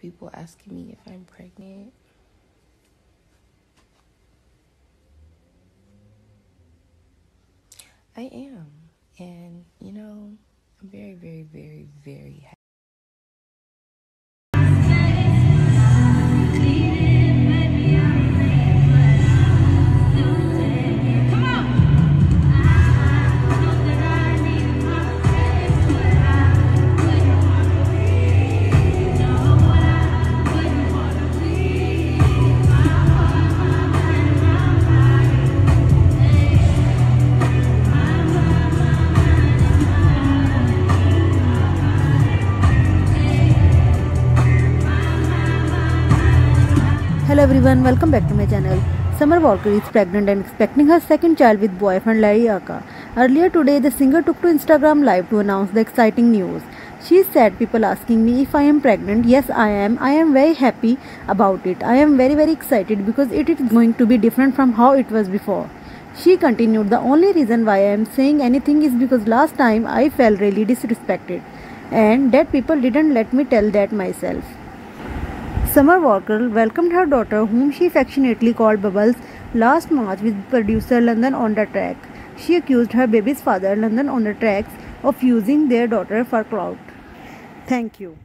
people asking me if I'm pregnant. I am. And, you know, I'm very, very, very, very happy. Hello everyone, welcome back to my channel. Summer Walker is pregnant and expecting her second child with boyfriend Larry Aka. Earlier today, the singer took to Instagram live to announce the exciting news. She said, people asking me if I am pregnant. Yes, I am. I am very happy about it. I am very very excited because it is going to be different from how it was before. She continued, the only reason why I am saying anything is because last time I felt really disrespected and that people didn't let me tell that myself. Summer Walker welcomed her daughter, whom she affectionately called Bubbles, last March with producer London On Da Track. She accused her baby's father, London On Da Tracks, of using their daughter for clout. Thank you.